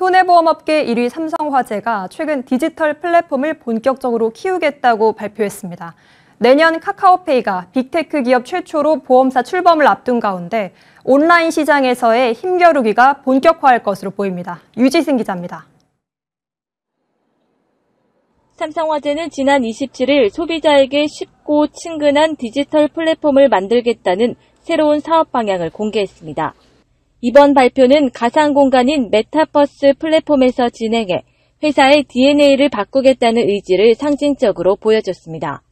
손해보험업계 1위 삼성화재가 최근 디지털 플랫폼을 본격적으로 키우겠다고 발표했습니다. 내년 카카오페이가 빅테크 기업 최초로 보험사 출범을 앞둔 가운데 온라인 시장에서의 힘겨루기가 본격화할 것으로 보입니다. 유지승 기자입니다. 삼성화재는 지난 27일 소비자에게 쉽고 친근한 디지털 플랫폼을 만들겠다는 새로운 사업 방향을 공개했습니다. 이번 발표는 가상 공간인 메타버스 플랫폼에서 진행해 회사의 DNA를 바꾸겠다는 의지를 상징적으로 보여줬습니다.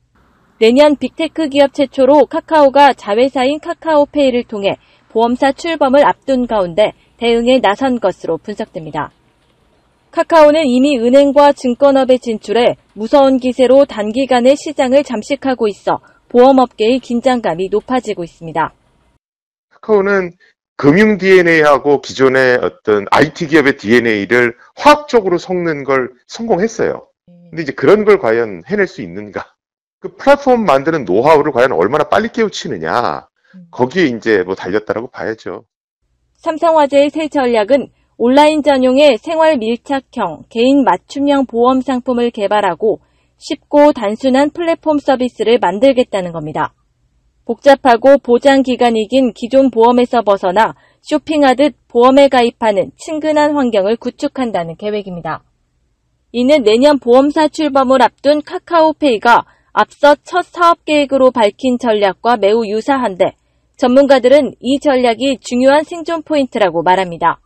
내년 빅테크 기업 최초로 카카오가 자회사인 카카오페이를 통해 보험사 출범을 앞둔 가운데 대응에 나선 것으로 분석됩니다. 카카오는 이미 은행과 증권업에 진출해 무서운 기세로 단기간에 시장을 잠식하고 있어 보험업계의 긴장감이 높아지고 있습니다. 카카오는 금융 DNA하고 기존의 어떤 IT 기업의 DNA를 화학적으로 섞는 걸 성공했어요. 근데 이제 그런 걸 과연 해낼 수 있는가? 그 플랫폼 만드는 노하우를 과연 얼마나 빨리 깨우치느냐? 거기에 이제 뭐 달렸다라고 봐야죠. 삼성화재의 새 전략은 온라인 전용의 생활 밀착형 개인 맞춤형 보험 상품을 개발하고 쉽고 단순한 플랫폼 서비스를 만들겠다는 겁니다. 복잡하고 보장 기간이 긴 기존 보험에서 벗어나 쇼핑하듯 보험에 가입하는 친근한 환경을 구축한다는 계획입니다. 이는 내년 보험사 출범을 앞둔 카카오페이가 앞서 첫 사업 계획으로 밝힌 전략과 매우 유사한데 전문가들은 이 전략이 중요한 생존 포인트라고 말합니다.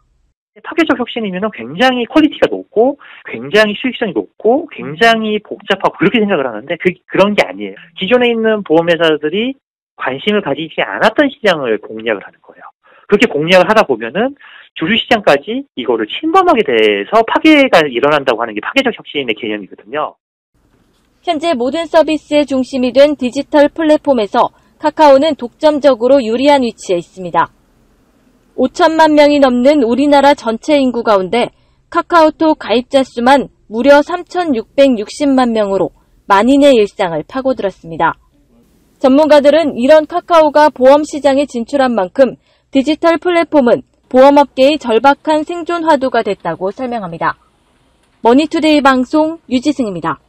파괴적 혁신이면 굉장히 quality가 높고 굉장히 수익성이 높고 굉장히 복잡하고 그렇게 생각을 하는데 그, 그런 게 아니에요. 기존에 있는 보험회사들이 관심을 가지지 않았던 시장을 공략을 하는 거예요. 그렇게 공략을 하다 보면은 주류 시장까지 이거를 침범하게 돼서 파괴가 일어난다고 하는 게 파괴적 혁신의 개념이거든요. 현재 모든 서비스의 중심이 된 디지털 플랫폼에서 카카오는 독점적으로 유리한 위치에 있습니다. 5천만 명이 넘는 우리나라 전체 인구 가운데 카카오톡 가입자 수만 무려 3,660만 명으로 만인의 일상을 파고들었습니다. 전문가들은 이런 카카오가 보험 시장에 진출한 만큼 디지털 플랫폼은 보험업계의 절박한 생존 화두가 됐다고 설명합니다. 머니투데이 방송 유지승입니다.